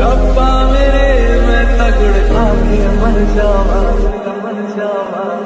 रब्बा मेरे मैं तगड़ खा के मर जावा मर जावा